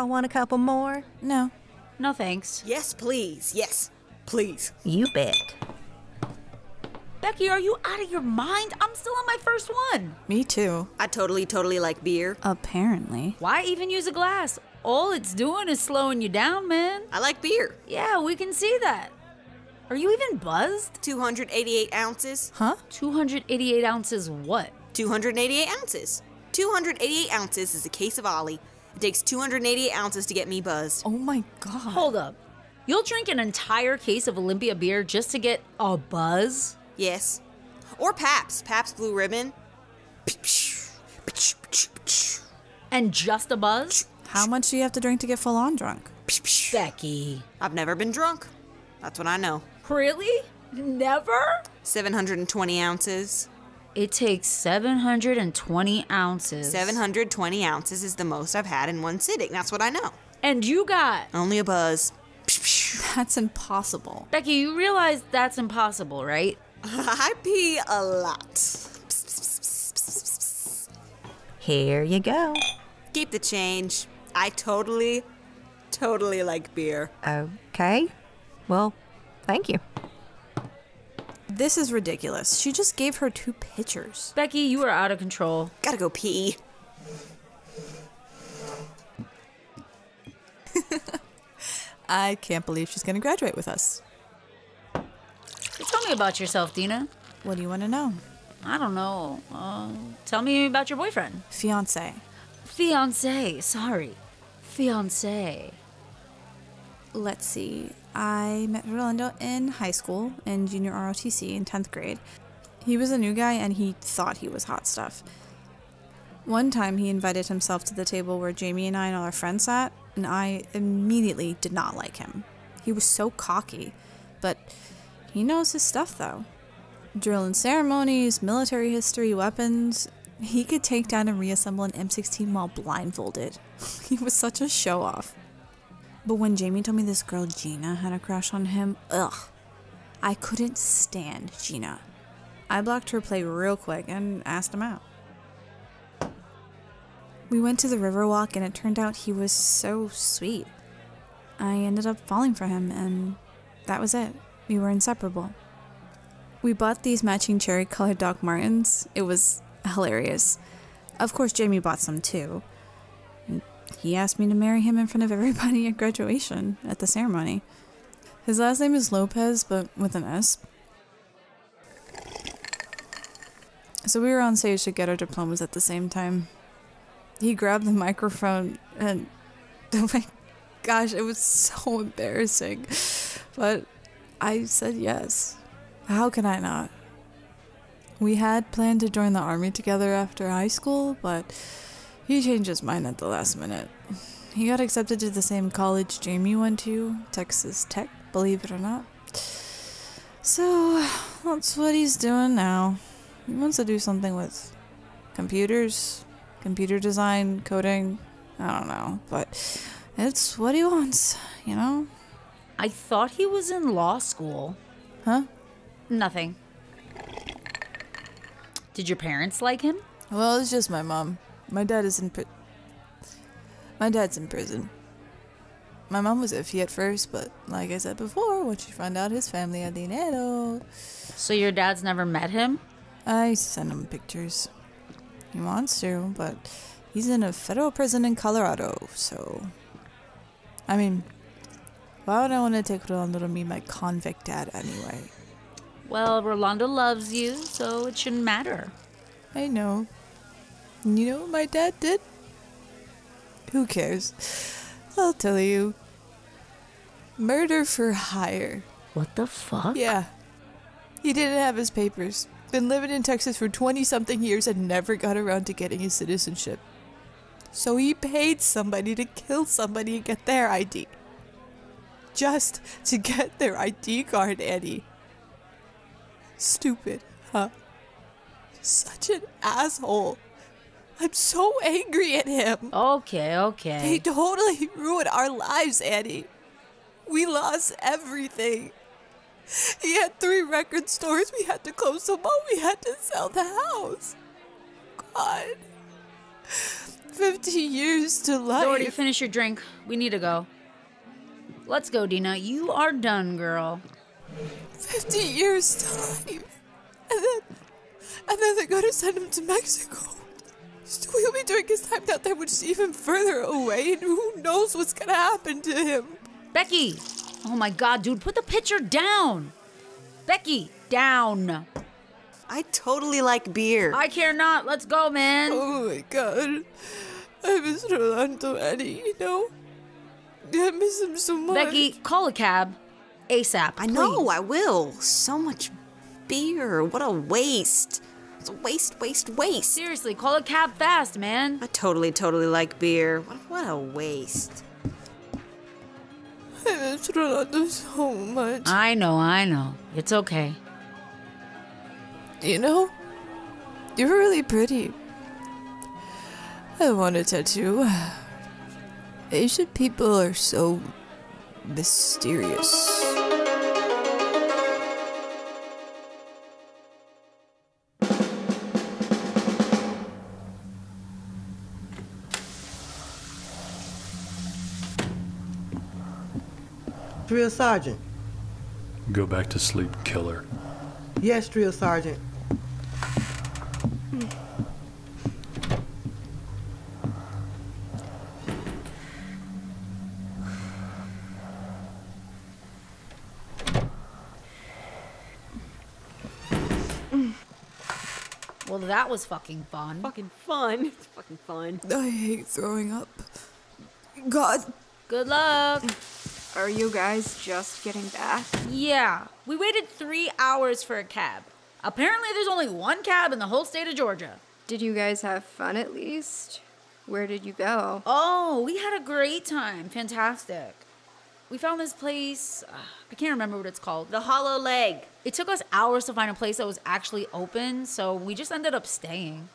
Y'all want a couple more? No. No thanks. Yes, please. Yes, please. You bet. Becky, are you out of your mind? I'm still on my first one. Me too. I totally, totally like beer. Apparently. Why even use a glass? All it's doing is slowing you down, man. I like beer. Yeah, we can see that. Are you even buzzed? 288 ounces. Huh? 288 ounces what? 288 ounces. 288 ounces is a case of Ollie. It takes 288 ounces to get me buzzed. Oh my god. Hold up. You'll drink an entire case of Olympia beer just to get a buzz? Yes. Or Pabst. Pabst Blue Ribbon. And just a buzz? How much do you have to drink to get full on drunk? Becky. I've never been drunk. That's what I know. Really? Never? 720 ounces. It takes 720 ounces. 720 ounces is the most I've had in one sitting. That's what I know. And you got. Only a buzz. That's impossible. Becky, you realize that's impossible, right? I pee a lot. Here you go. Keep the change. I totally, totally like beer. Okay. Well, thank you. This is ridiculous. She just gave her two pitchers. Becky, you are out of control. Gotta go pee. I can't believe she's gonna graduate with us. Tell me about yourself, Dina. What do you want to know? I don't know. Uh, tell me about your boyfriend. Fiance. Fiance. Sorry. Fiance. Let's see. I met Rolando in high school in junior ROTC in 10th grade. He was a new guy and he thought he was hot stuff. One time he invited himself to the table where Jamie and I and all our friends sat, and I immediately did not like him. He was so cocky, but he knows his stuff though. Drill and ceremonies, military history, weapons. He could take down and reassemble an M16 while blindfolded. he was such a show off. But when Jamie told me this girl Gina had a crush on him, ugh, I couldn't stand Gina. I blocked her play real quick and asked him out. We went to the Riverwalk and it turned out he was so sweet. I ended up falling for him and that was it. We were inseparable. We bought these matching cherry colored Doc Martens. It was hilarious. Of course, Jamie bought some too. He asked me to marry him in front of everybody at graduation at the ceremony. His last name is Lopez, but with an S. So we were on stage to get our diplomas at the same time. He grabbed the microphone and oh my gosh, it was so embarrassing. But I said yes. How can I not? We had planned to join the army together after high school, but he changed his mind at the last minute. He got accepted to the same college Jamie went to, Texas Tech, believe it or not. So, that's what he's doing now. He wants to do something with computers, computer design, coding. I don't know, but it's what he wants, you know? I thought he was in law school. Huh? Nothing. Did your parents like him? Well, it's just my mom. My dad is in pri- My dad's in prison. My mom was iffy at first, but like I said before, once she found out his family had dinero, So your dad's never met him? I send him pictures. He wants to, but he's in a federal prison in Colorado, so. I mean, why would I want to take Rolando to meet my convict dad anyway? Well, Rolando loves you, so it shouldn't matter. I know. You know what my dad did? Who cares? I'll tell you. Murder for hire. What the fuck? Yeah. He didn't have his papers. Been living in Texas for 20 something years and never got around to getting his citizenship. So he paid somebody to kill somebody and get their ID. Just to get their ID card, Eddie. Stupid, huh? Such an asshole. I'm so angry at him. Okay, okay. He totally ruined our lives, Annie. We lost everything. He had three record stores. We had to close them all. We had to sell the house. God. 50 years to life. Dougherty, finish your drink. We need to go. Let's go, Dina. You are done, girl. 50 years to life. And then, and then they're gonna send him to Mexico. So he'll be doing his time down there, which is even further away, and who knows what's gonna happen to him. Becky! Oh my god, dude, put the pitcher down! Becky, down! I totally like beer. I care not. Let's go, man. Oh my god. I miss Rolando Eddie, you know? I miss him so much. Becky, call a cab. ASAP. I know. I will. So much beer. What a waste. It's a waste, waste, waste. Seriously, call a cab fast, man. I totally, totally like beer. What, what a waste. I miss Rolando so much. I know, I know. It's okay. You know, you're really pretty. I want a tattoo. Asian people are so mysterious. Drill Sergeant. Go back to sleep, killer. Yes, Drill Sergeant. Well, that was fucking fun. Fucking fun. It's fucking fun. I hate throwing up. God, Good luck. Are you guys just getting back? Yeah, we waited three hours for a cab. Apparently, there's only one cab in the whole state of Georgia. Did you guys have fun at least? Where did you go? Oh, we had a great time. Fantastic. We found this place. Uh, I can't remember what it's called. The hollow leg. It took us hours to find a place that was actually open, so we just ended up staying.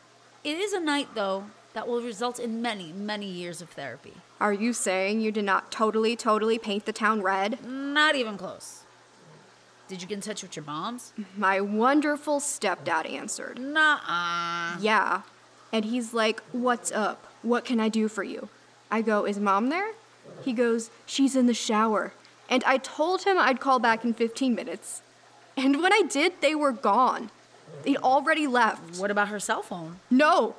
It is a night, though, that will result in many, many years of therapy. Are you saying you did not totally, totally paint the town red? Not even close. Did you get in touch with your moms? My wonderful stepdad answered. nah-uh Yeah. And he's like, What's up? What can I do for you? I go, Is mom there? He goes, She's in the shower. And I told him I'd call back in 15 minutes. And when I did, they were gone. They'd already left. What about her cell phone? No.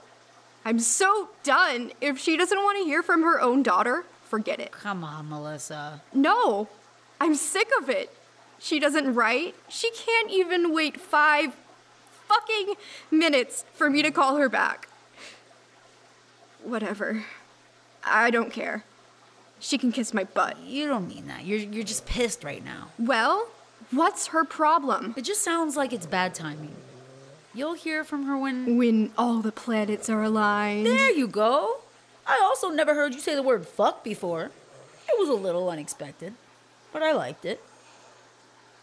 I'm so done. If she doesn't want to hear from her own daughter, forget it. Come on, Melissa. No. I'm sick of it. She doesn't write. She can't even wait five fucking minutes for me to call her back. Whatever. I don't care. She can kiss my butt. You don't mean that. You're you're just pissed right now. Well, what's her problem? It just sounds like it's bad timing. You'll hear from her when When all the planets are aligned. There you go. I also never heard you say the word fuck before. It was a little unexpected, but I liked it.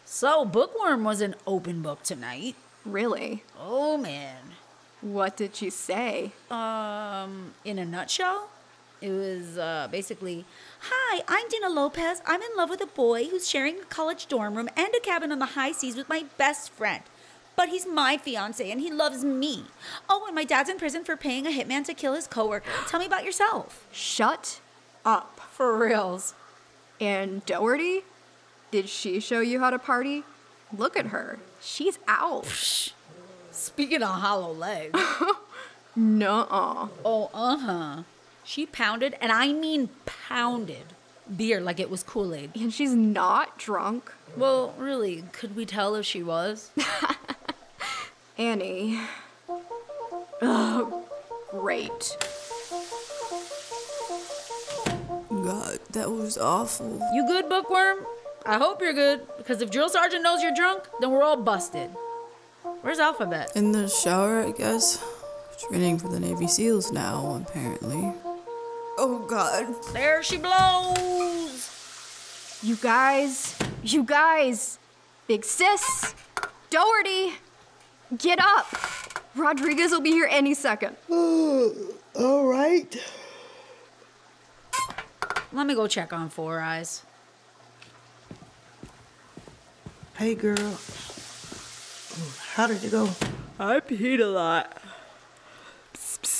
So, Bookworm was an open book tonight. Really? Oh man. What did she say? Um, in a nutshell, it was uh, basically Hi, I'm Dina Lopez. I'm in love with a boy who's sharing a college dorm room and a cabin on the high seas with my best friend. But he's my fiance and he loves me. Oh, and my dad's in prison for paying a hitman to kill his coworker. Tell me about yourself. Shut up. For reals. And Dougherty? Did she show you how to party? Look at her. She's out. Speaking of hollow legs. Nuh-uh. oh, uh huh. She pounded, and I mean pounded, beer like it was Kool Aid. And she's not drunk. Well, really, could we tell if she was? Annie. Oh, great. God, that was awful. You good, Bookworm? I hope you're good, because if Drill Sergeant knows you're drunk, then we're all busted. Where's Alphabet? In the shower, I guess. Training for the Navy SEALs now, apparently. Oh God. There she blows! You guys, you guys, big sis, Dougherty, get up. Rodriguez will be here any second. Uh, all right. Let me go check on Four Eyes. Hey, girl. How did it go? I peed a lot.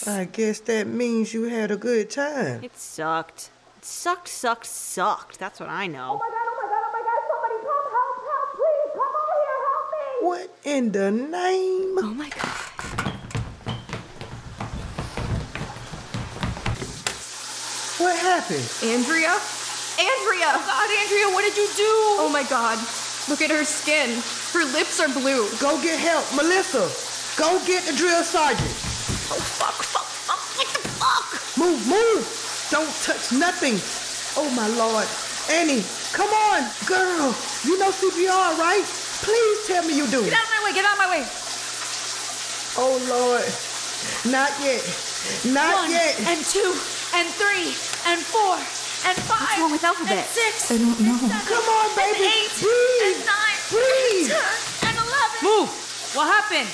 I guess that means you had a good time. It sucked. It sucked, sucked, sucked. That's what I know. Oh What in the name? Oh my god. What happened? Andrea? Andrea! Oh God, Andrea, what did you do? Oh my god. Look at her skin. Her lips are blue. Go get help. Melissa, go get the drill sergeant. Oh, fuck, fuck, fuck. What the fuck? Move, move. Don't touch nothing. Oh my lord. Annie, come on. Girl, you know CPR, right? Please tell me you do. Get out of my way, get out of my way. Oh lord. Not yet. Not One yet. and two and three and four and five. What's wrong with Alphabet? And six. I don't know. And seven, Come on, baby. And eight. Breathe. And nine. Breathe. And ten. And eleven. Move! What happened?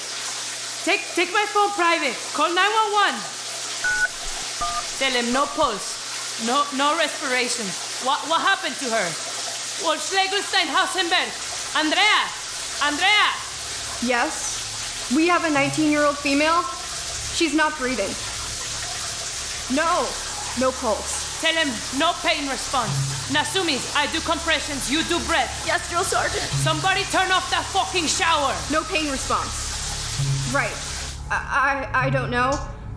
Take take my phone private. Call 911. Tell him no pulse, no no respiration. What what happened to her? Well, Schlegelstein Hausenberg. Andrea! Andrea! Yes? We have a 19 year old female. She's not breathing. No, no pulse. Tell him no pain response. Nasumis, I do compressions, you do breath. Yes, drill sergeant. Somebody turn off that fucking shower. No pain response. Right. I, I, I don't know.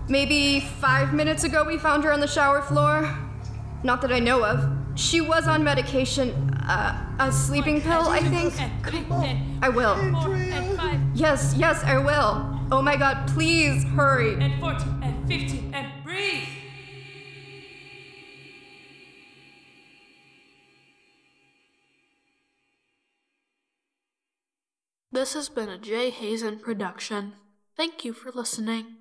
Maybe five minutes ago we found her on the shower floor. Not that I know of. She was on medication, uh, a sleeping pill, I think. And three, and I will. four, and five, Yes, yes, I will. Oh my god, please hurry. and 14, and 15, and breathe. This has been a Jay Hazen production. Thank you for listening.